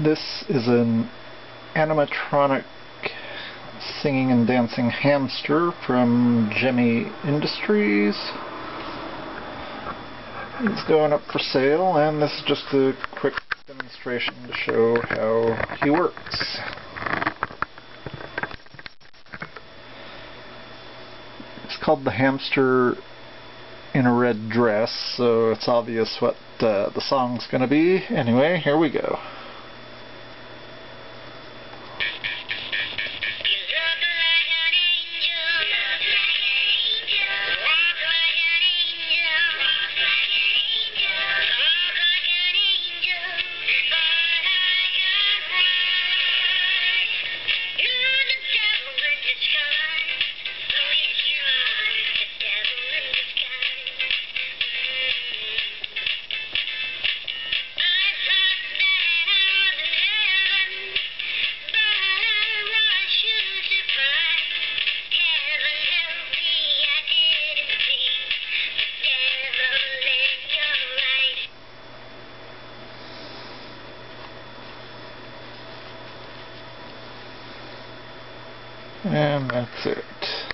This is an animatronic singing and dancing hamster from Gemmy Industries. It's going up for sale and this is just a quick demonstration to show how he works. It's called the hamster in a red dress, so it's obvious what uh, the song's gonna be. Anyway, here we go. And that's it.